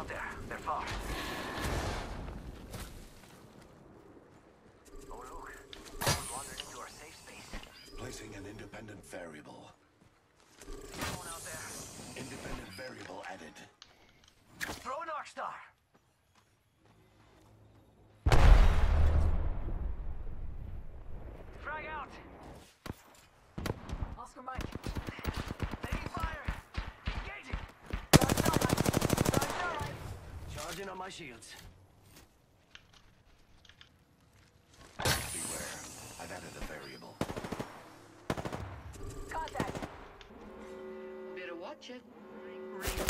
out there. They're far. Oh, look. Someone wandered into our safe space. Placing an independent variable. Someone out there. Independent variable added. Throw an arc star. Frag out. Oscar Mike. shields. Beware. I've added a variable. Contact. Better watch it. Recharging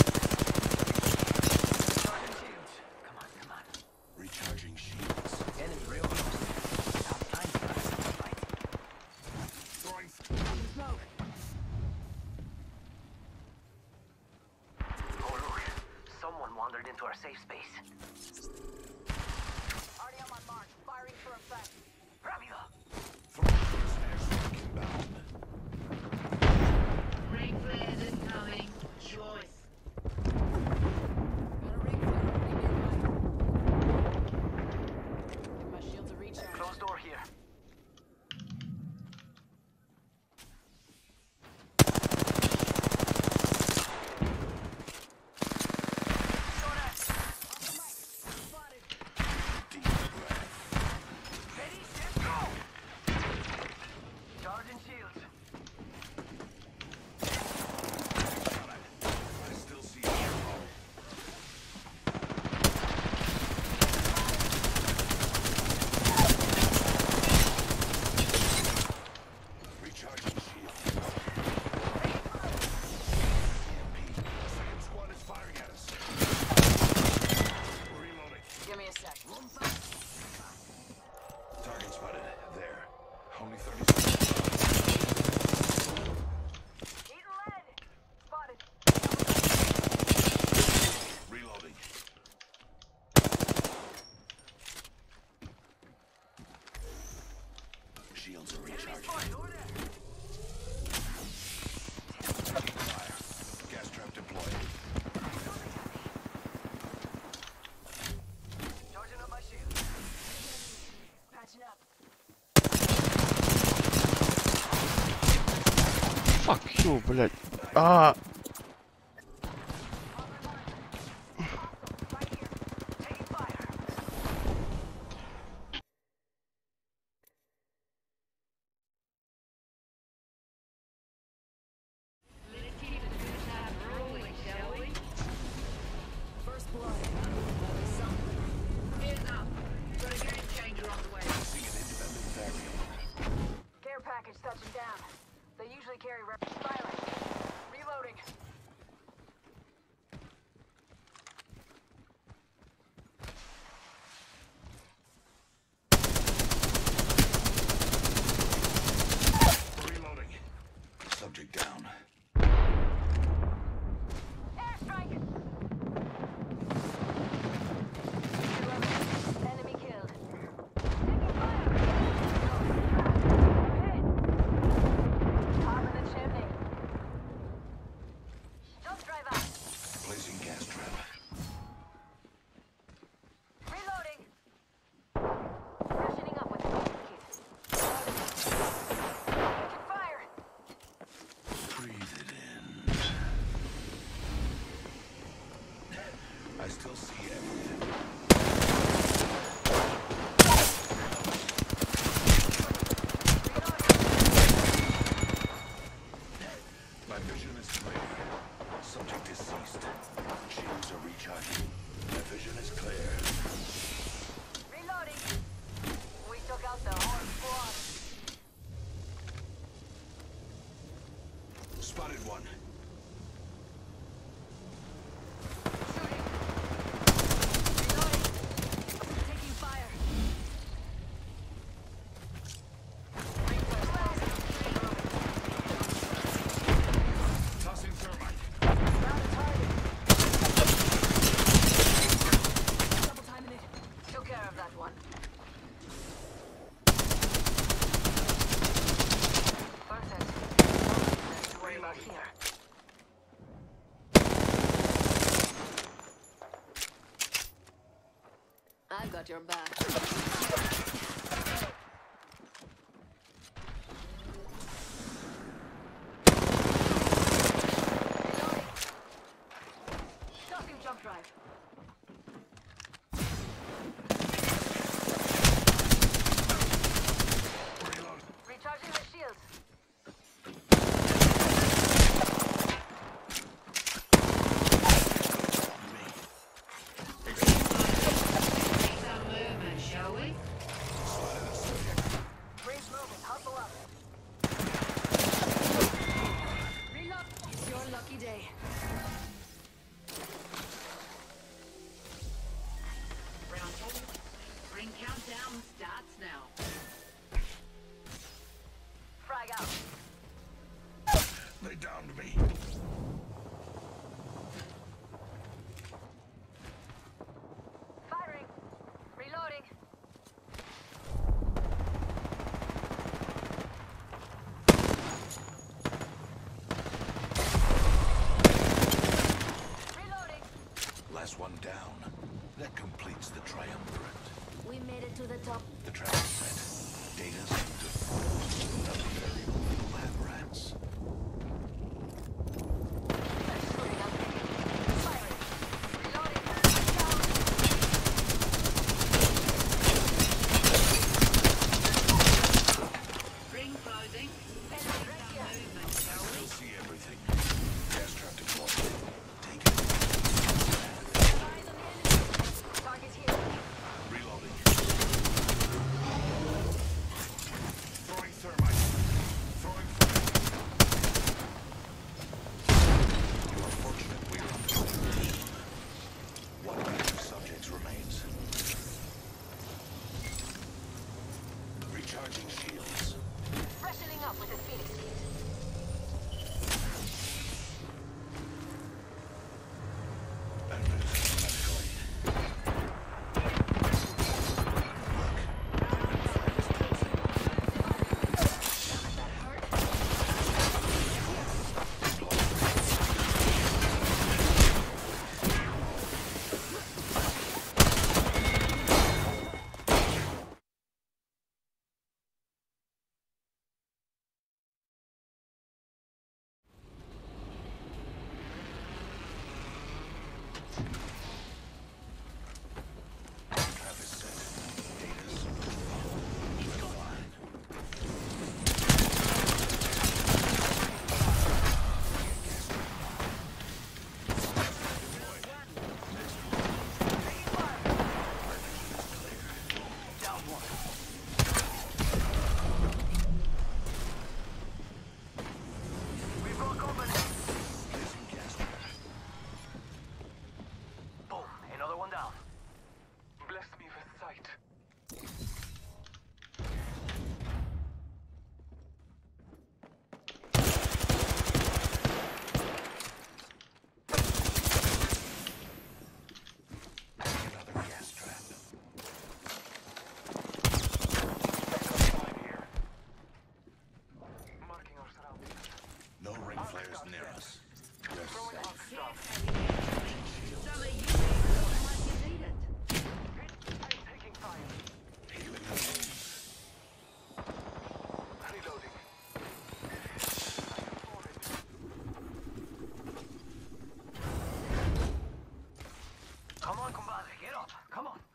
Shields. Come on, come on. Recharging shields. Enemy railroad. Stop time for us to fight. Throwing smoke. Someone wandered into our safe space. блядь. А, They downed me. Come on.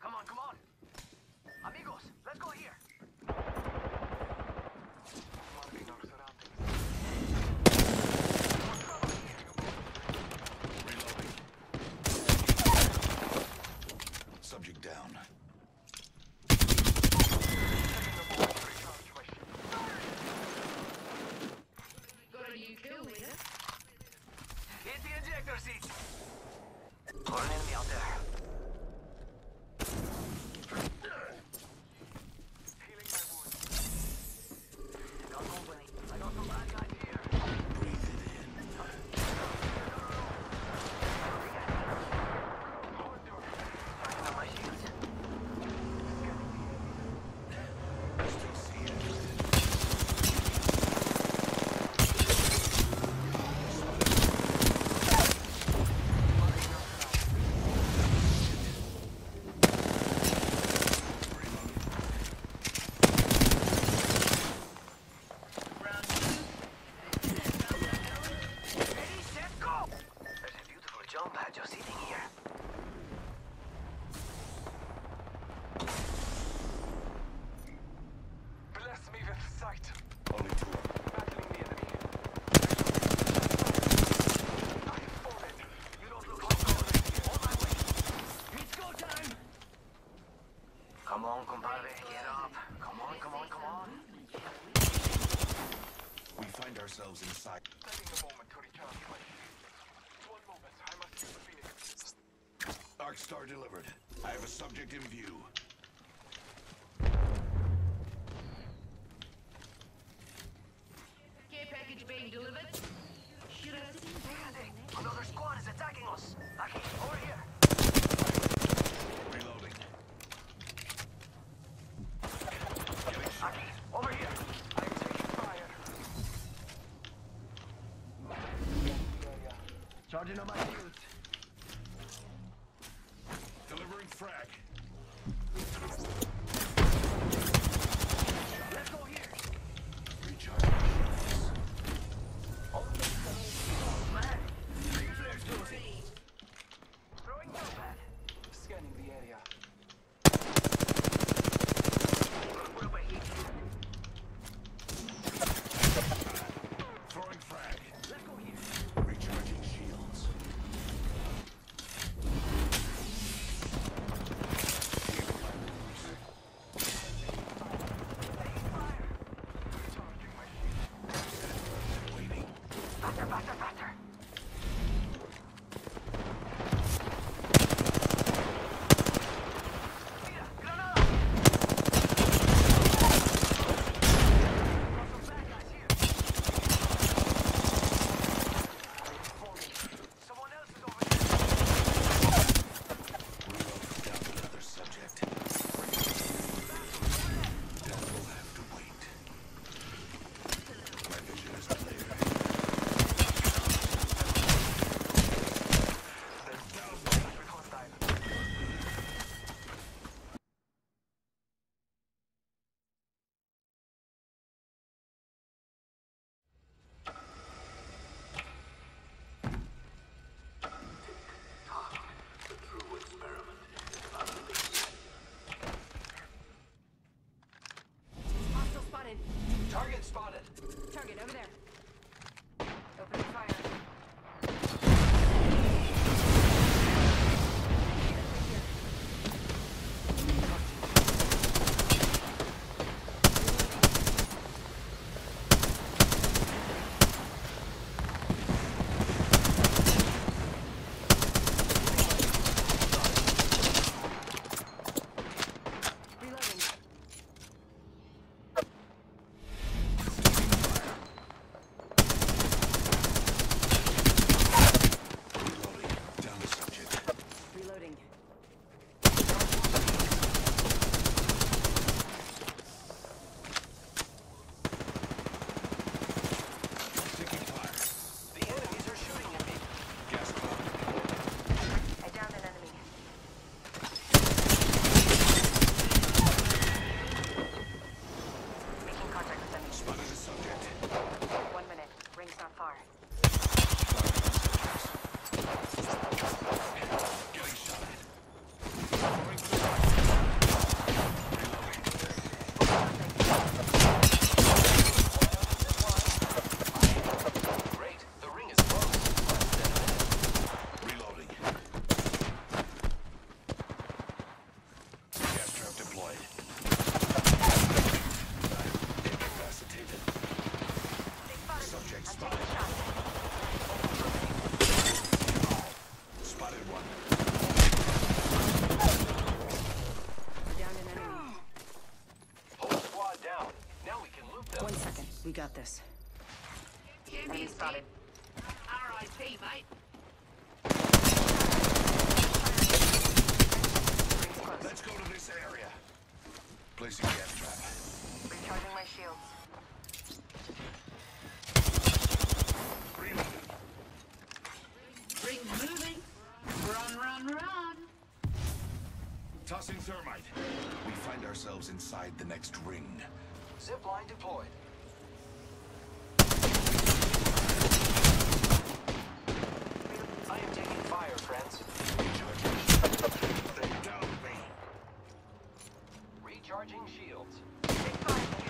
those inside. Arc Star delivered. I have a subject in view. got this. Enemy spotted. R.I.P. mate. Let's go to this area. Placing gas trap. Recharging my shields. Ring moving. Run, run, run. Tossing thermite. We find ourselves inside the next ring. Zipline deployed. Take fire.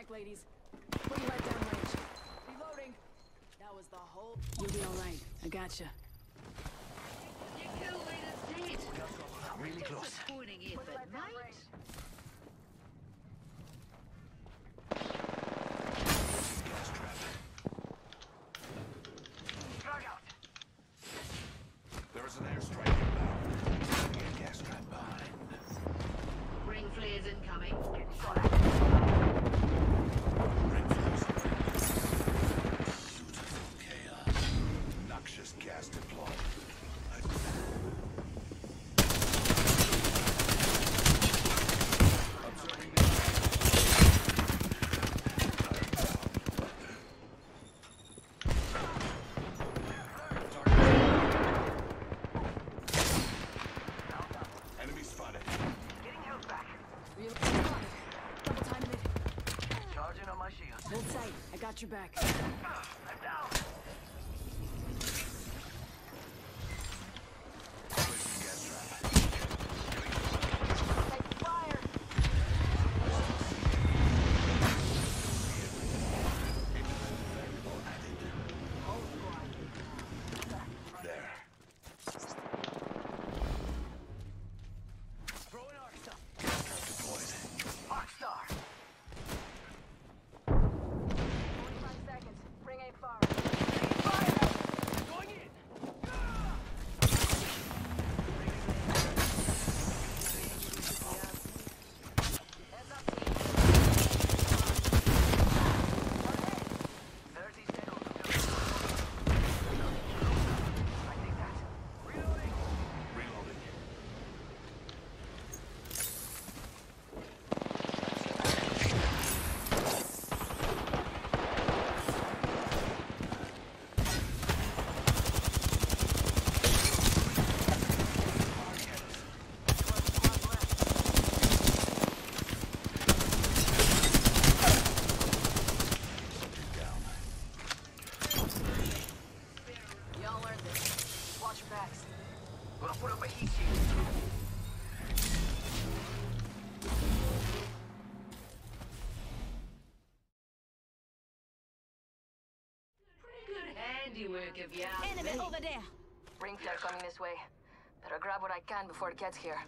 strike, ladies. Pretty right down range. Reloading. That was the whole. You'll be all right. I gotcha. you. kill leader's dead. Really close. Disappointing, it, but mate. back. handiwork of. Enemy over there! Ringfare coming this way. Better grab what I can before it gets here.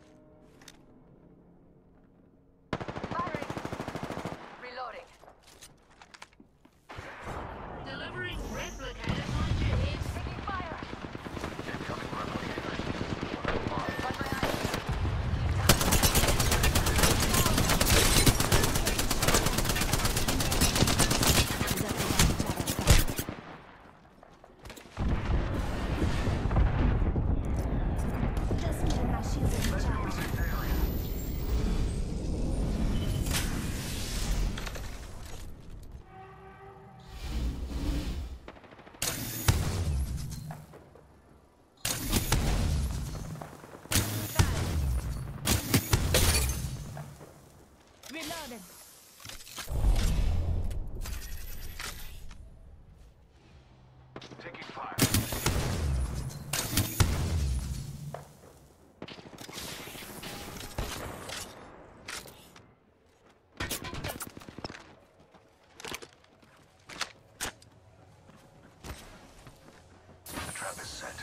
Trap set.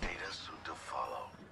Data soon to follow.